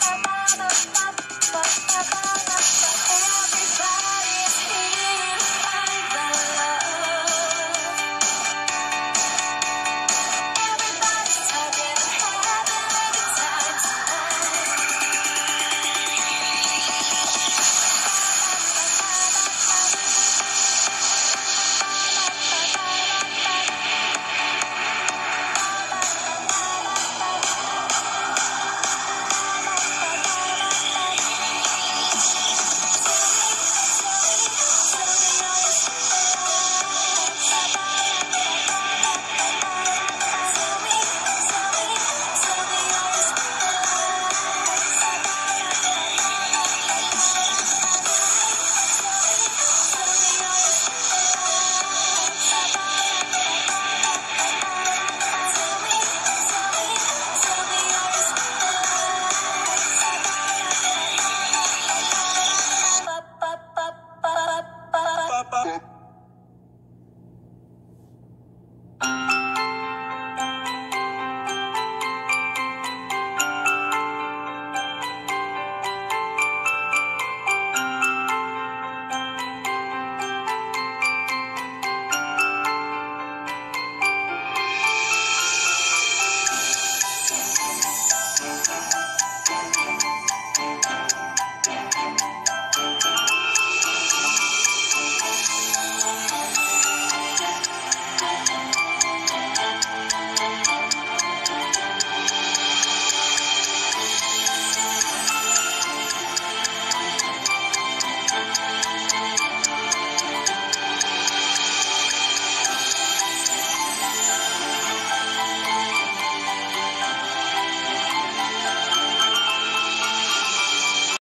Bye.